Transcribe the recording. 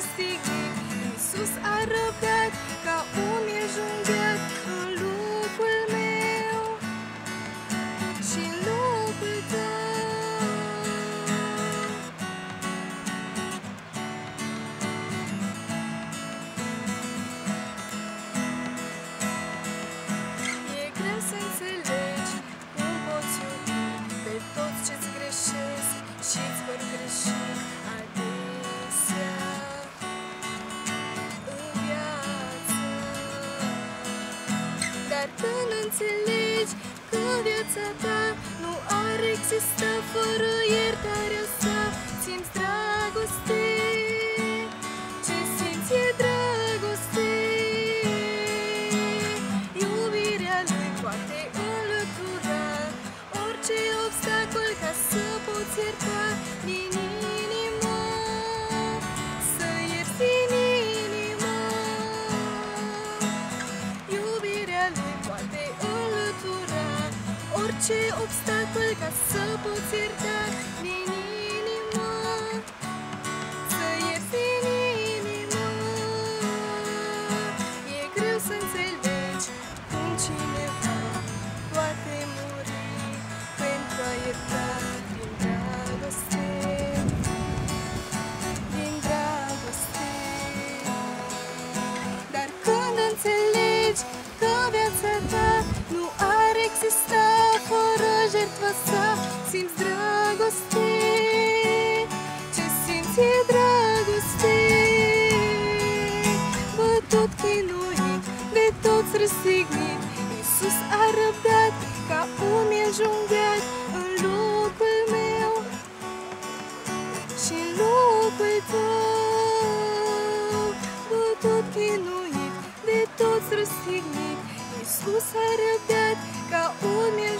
câștig Iisus a răbdat înțelegi că viața ta. Nu ar exista fără iertarea sa. Simți dragoste Orice obstacol ca să poți ierta din inimă? Să ierți din inimă. E greu să înțelegi cum cineva poate muri Pentru a ierta simți e dragoste Bătut, chinuit, de toți răstignit Iisus a răbdat ca un miel junghiat în locul meu și în locul tău. Bătut, chinuit, de toți răstignit Iisus a răbdat ca un miel